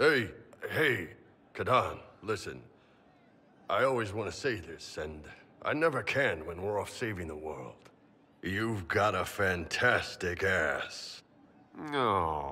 Hey, hey, Kadan, listen. I always want to say this, and I never can when we're off saving the world. You've got a fantastic ass. No.